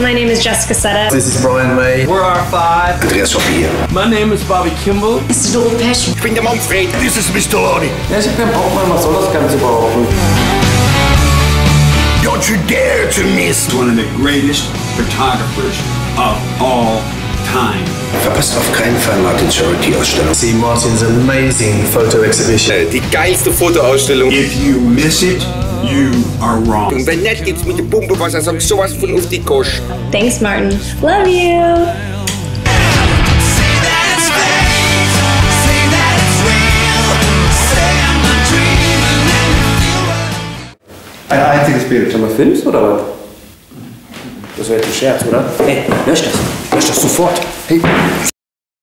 My name is Jessica Sutta. This is Brian May. We're R5. Andreas Sophia. My name is Bobby Kimball. This is Doro Pesch. Ich bin der Manfred. This is Mr. Lonnie. Ja, ich bin Hauptmann, was soll das Ganze überhaupt? Don't you dare to miss. One of the greatest photographers of all time. Verpasst auf keinen Fall Martin Charity Ausstellung. See Martin's amazing photo exhibition. Die geilste Fotoausstellung. If you miss it, you are wrong. Und wenn nicht, geht's mit dem Pumpewasser sowas von auf die Kosch. Thanks, Martin. Love you. Ein einziges Bild. Mal, filmst oder was? Das wäre jetzt ein Scherz, oder? Hey, lösch das. Lösch das sofort. Hey.